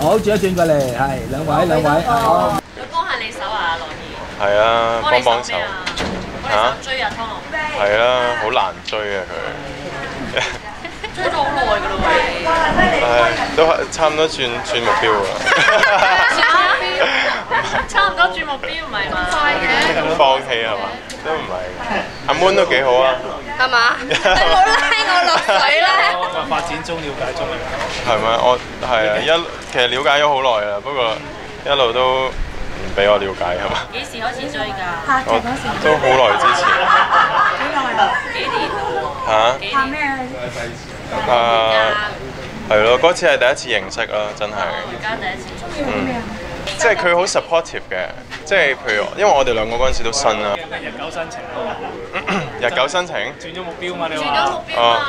好，好，轉一轉過嚟，係兩位兩位，好。佢幫下你手啊，羅兒。係啊，幫你幫手。啊？幫你手追啊，湯龍。係啊，好難追啊佢。追咗好耐㗎咯喎。唉，都係差唔多轉轉目標啊。差唔多轉目標唔係嘛？快嘅。放棄係嘛？都唔係。阿 Moon 都幾好啊。係嘛？你冇拉我落水啦！我發展中、了解中。係咪？我係啊，一其實了解咗好耐啦，不過一路都唔俾我了解係嘛？幾時開始追㗎？我都好耐之前幾耐？幾年？嚇。幾年？誒係咯，嗰次係第一次認識啦，真係。而家第一次追。嗯，即係佢好 supportive 嘅，即係譬如因為我哋兩個嗰陣時都新啦，日久生情，日久生情。轉咗目標嘛？你轉咗話目標哦啊！